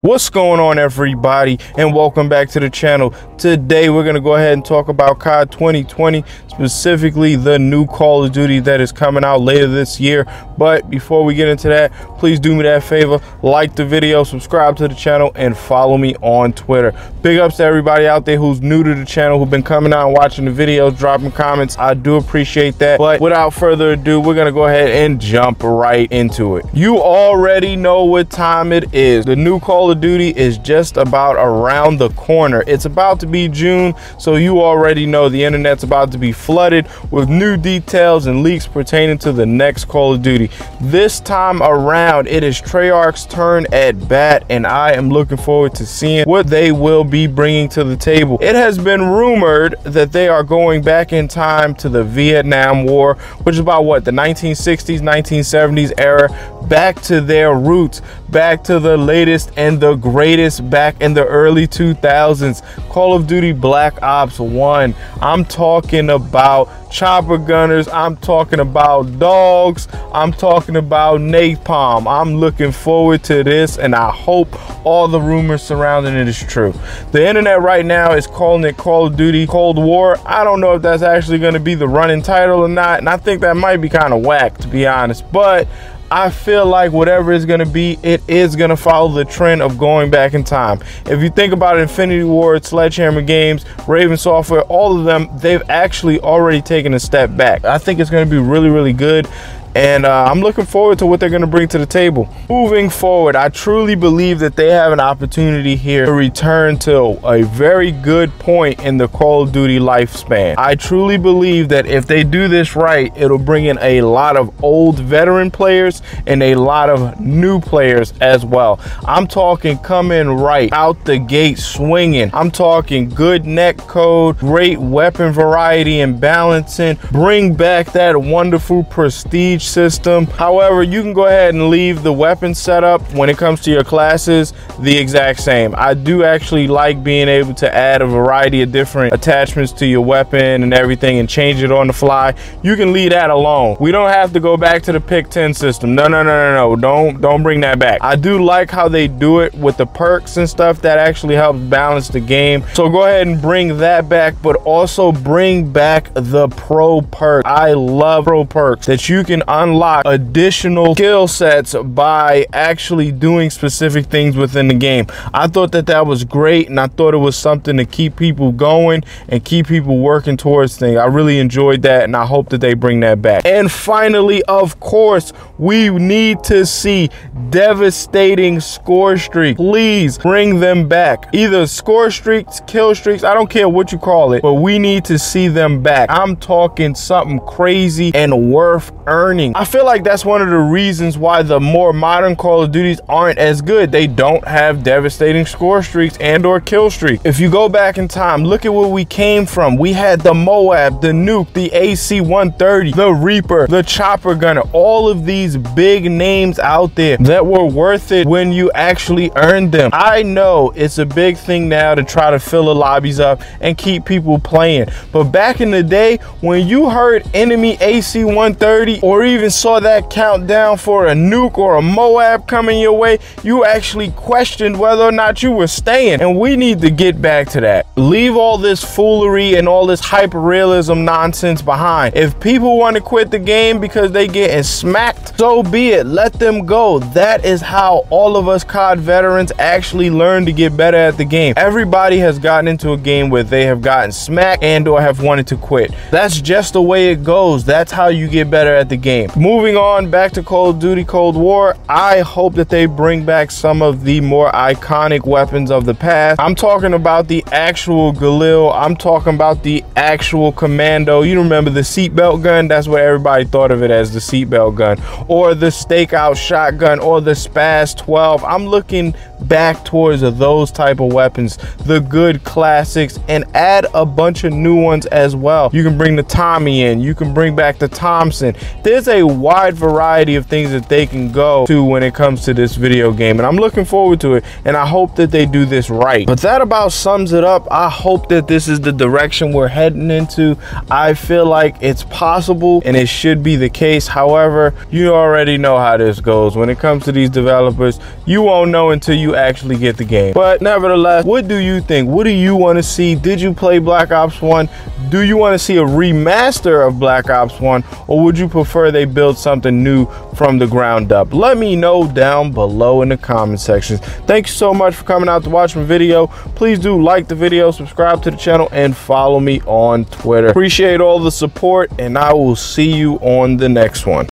What's going on everybody and welcome back to the channel. Today we're going to go ahead and talk about COD 2020, specifically the new Call of Duty that is coming out later this year. But before we get into that, please do me that favor, like the video, subscribe to the channel and follow me on Twitter. Big ups to everybody out there who's new to the channel, who've been coming out and watching the videos, dropping comments. I do appreciate that. But without further ado, we're going to go ahead and jump right into it. You already know what time it is. The new Call Call of Duty is just about around the corner. It's about to be June, so you already know the internet's about to be flooded with new details and leaks pertaining to the next Call of Duty. This time around, it is Treyarch's turn at bat, and I am looking forward to seeing what they will be bringing to the table. It has been rumored that they are going back in time to the Vietnam War, which is about what, the 1960s, 1970s era, back to their roots, back to the latest and the greatest back in the early 2000s. Call of Duty Black Ops 1. I'm talking about chopper gunners. I'm talking about dogs. I'm talking about napalm. I'm looking forward to this and I hope all the rumors surrounding it is true. The internet right now is calling it Call of Duty Cold War. I don't know if that's actually going to be the running title or not. And I think that might be kind of whack to be honest. But I feel like whatever it's going to be, it is going to follow the trend of going back in time. If you think about Infinity Ward, Sledgehammer Games, Raven Software, all of them, they've actually already taken a step back. I think it's going to be really, really good and uh, I'm looking forward to what they're going to bring to the table. Moving forward, I truly believe that they have an opportunity here to return to a very good point in the Call of Duty lifespan. I truly believe that if they do this right, it'll bring in a lot of old veteran players and a lot of new players as well. I'm talking coming right out the gate swinging. I'm talking good net code, great weapon variety and balancing, bring back that wonderful prestige system. However, you can go ahead and leave the weapon setup when it comes to your classes the exact same. I do actually like being able to add a variety of different attachments to your weapon and everything and change it on the fly. You can leave that alone. We don't have to go back to the pick 10 system. No, no, no, no, no. Don't don't bring that back. I do like how they do it with the perks and stuff that actually helps balance the game. So go ahead and bring that back, but also bring back the pro perk. I love pro perks that you can unlock additional skill sets by actually doing specific things within the game. I thought that that was great and I thought it was something to keep people going and keep people working towards things. I really enjoyed that and I hope that they bring that back. And finally, of course, we need to see devastating score streaks. Please bring them back. Either score streaks, kill streaks, I don't care what you call it, but we need to see them back. I'm talking something crazy and worth earning I feel like that's one of the reasons why the more modern Call of Duties aren't as good. They don't have devastating score streaks and or kill streak. If you go back in time, look at where we came from. We had the Moab, the Nuke, the AC-130, the Reaper, the Chopper Gunner, all of these big names out there that were worth it when you actually earned them. I know it's a big thing now to try to fill the lobbies up and keep people playing. But back in the day, when you heard enemy AC-130 or even saw that countdown for a nuke or a Moab coming your way, you actually questioned whether or not you were staying. And we need to get back to that. Leave all this foolery and all this hyper realism nonsense behind. If people want to quit the game because they getting smacked, so be it. Let them go. That is how all of us COD veterans actually learn to get better at the game. Everybody has gotten into a game where they have gotten smacked and or have wanted to quit. That's just the way it goes. That's how you get better at the game game. Moving on back to Call of Duty Cold War, I hope that they bring back some of the more iconic weapons of the past. I'm talking about the actual Galil. I'm talking about the actual Commando. You remember the seatbelt gun? That's what everybody thought of it as the seatbelt gun. Or the stakeout shotgun or the Spaz 12. I'm looking back towards those type of weapons, the good classics, and add a bunch of new ones as well. You can bring the Tommy in. You can bring back the Thompson. There's a wide variety of things that they can go to when it comes to this video game. And I'm looking forward to it. And I hope that they do this right. But that about sums it up. I hope that this is the direction we're heading into. I feel like it's possible and it should be the case. However, you already know how this goes. When it comes to these developers, you won't know until you actually get the game. But nevertheless, what do you think? What do you want to see? Did you play Black Ops 1? Do you want to see a remaster of Black Ops 1 or would you prefer they build something new from the ground up? Let me know down below in the comment section. Thank you so much for coming out to watch my video. Please do like the video, subscribe to the channel, and follow me on Twitter. Appreciate all the support, and I will see you on the next one.